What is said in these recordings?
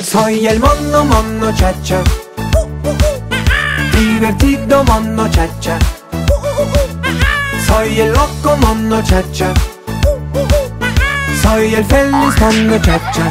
Soy el mono mono chacha uh, uh, uh, Divertido mono chacha Soy el loco mono chacha Soy el feliz mono chacha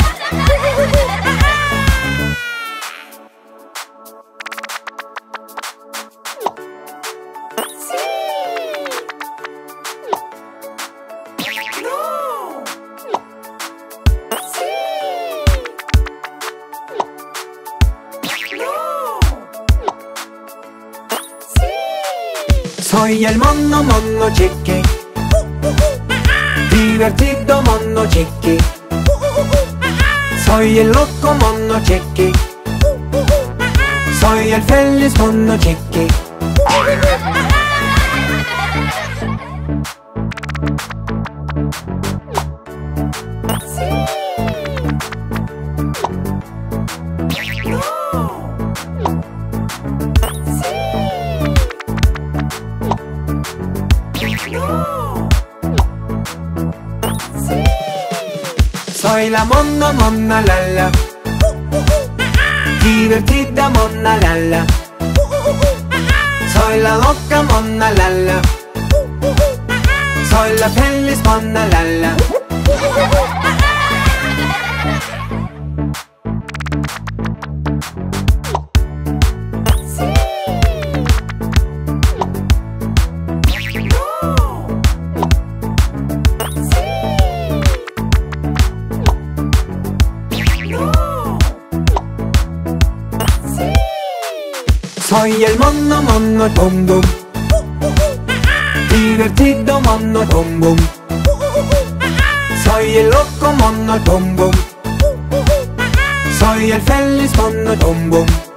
Soy el mono mono chiqui Divertido mono chiqui Soy el loco mono chiqui Soy el feliz mono chiqui Baila monna mona la la. Divertida monna la la. Soy la loca mona la la. Soy la feliz mona la la. Soy el mono mono Boom-Boom Divertido mono Boom-Boom Soy el loco mono Boom-Boom Soy el feliz mono Boom-Boom